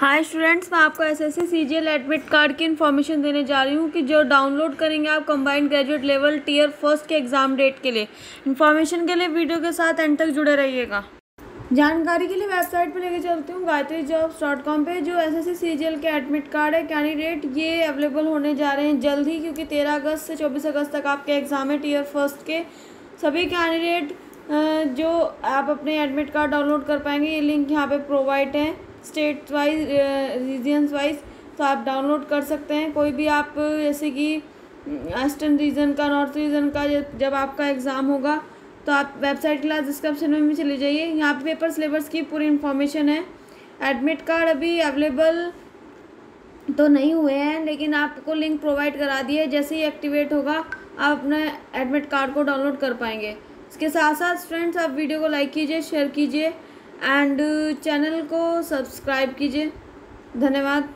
हाय students मैं आपको S S C G L admit card की इन्फॉर्मेशन देने जा रही हूँ कि जो डाउनलोड करेंगे आप combined graduate level tier first के एग्ज़ाम डेट के लिए। इन्फॉर्मेशन के लिए वीडियो के साथ एंड तक जुड़े रहिएगा। जानकारी के लिए वेबसाइट पर लेके चलती हूँ गायत्री जॉब्स डॉट कॉम पर जो एस एस सी के एडमिट कार्ड है। कैंडिडेट ये अवेलेबल होने जा रहे हैं जल्द ही, क्योंकि तेरह अगस्त से चौबीस अगस्त तक आपके एग्ज़ाम है टीयर फ़र्स्ट के। सभी कैंडिडेट जो आप अपने एडमिट कार्ड डाउनलोड कर पाएँगे, ये लिंक यहाँ पे प्रोवाइड है। स्टेट वाइज रीजन्स वाइज तो आप डाउनलोड कर सकते हैं। कोई भी आप, जैसे कि ईस्टर्न रीजन का नॉर्थ रीजन का, जब आपका एग्ज़ाम होगा तो आप वेबसाइट क्लास डिस्क्रिप्शन में भी चले जाइए। यहाँ पे पेपर सिलेबस की पूरी इन्फॉर्मेशन है। एडमिट कार्ड अभी अवेलेबल तो नहीं हुए हैं, लेकिन आपको लिंक प्रोवाइड करा दिए। जैसे ही एक्टिवेट होगा, आप अपने एडमिट कार्ड को डाउनलोड कर पाएँगे। इसके साथ साथ फ्रेंड्स आप वीडियो को लाइक कीजिए शेयर कीजिए। एंड चैनल को सब्सक्राइब कीजिए। धन्यवाद।